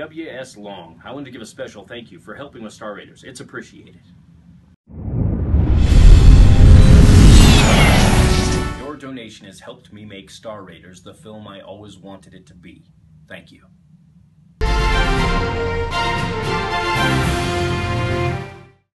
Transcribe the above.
W.S. Long. I wanted to give a special thank you for helping with Star Raiders. It's appreciated. Your donation has helped me make Star Raiders the film I always wanted it to be. Thank you.